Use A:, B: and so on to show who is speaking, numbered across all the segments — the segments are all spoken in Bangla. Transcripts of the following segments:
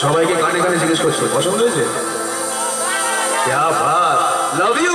A: সবাইকে গানে গানে জিজ্ঞেস করছে পছন্দ হয়েছে?
B: লাভ ইউ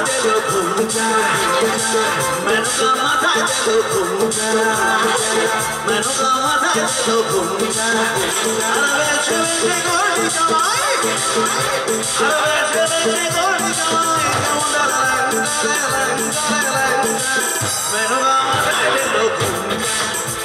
B: तो भूल जा मैंने तो माथा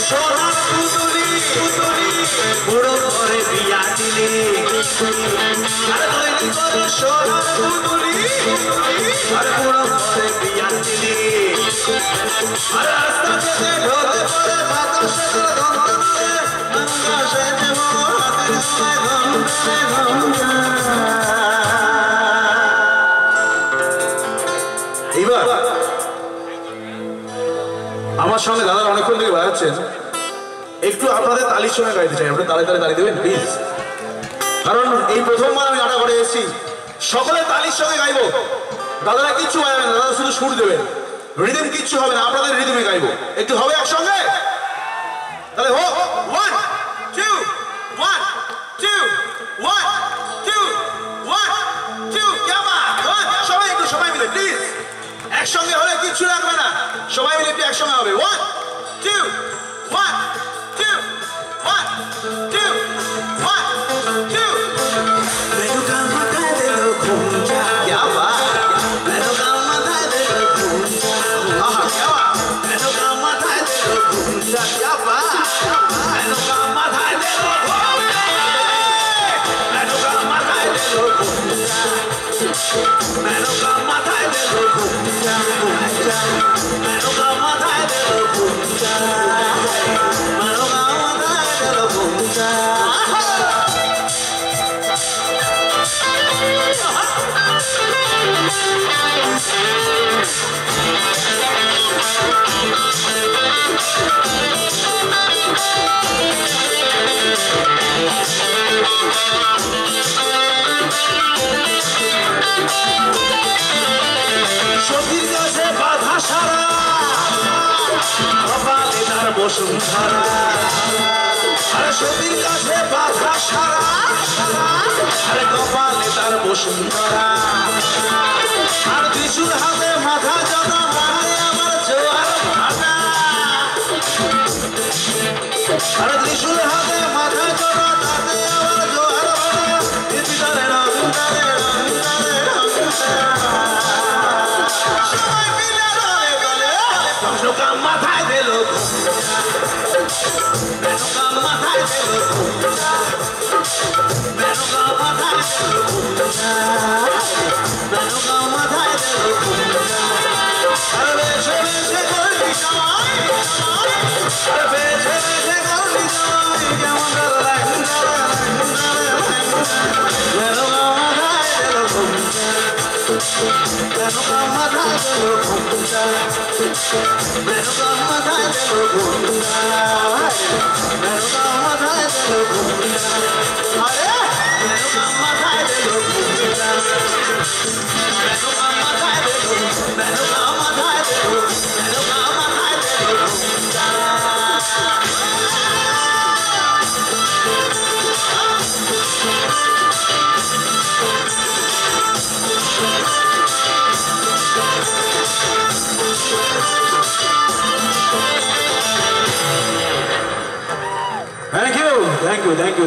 B: সোনার পুতুলি বুড়ো করে বিয়া দিলি সোনার পুতুলি আরে রাস্তা যেতে ঢোকে পড়ে বাতাসে করে ধমকারে
A: আমার সঙ্গে অনেকক্ষণ থেকে বেড়াচ্ছেন একটু আপনাদের তালির সঙ্গে গাইতে চাই আপনি তালে তালে তালি দেবেন প্লিজ কারণ এই প্রথমবার আমি আটা ঘরে এসেছি। সকলে তালির সঙ্গে গাইব। দাদারা কিচ্ছু গাইবেন দাদা শুধু সুর দেবেন। রিদিম কিচ্ছু হবে না, আপনাদের রিদিমে গাইব। একটু হবে একসঙ্গে?
B: একসঙ্গে হলে কিচ্ছু লাগবে না। সবাই মিলে একটু একসঙ্গে হবে। ওয়ান টু ওয়ান বসুন্ধরা আরে সখীর কাছে বাধা সারা। আরে কপালে তার বসুন্ধরা আরে বেছে বেছে করলি জামাই আরে বেছে বেছে করলি
A: thank you thank you thank you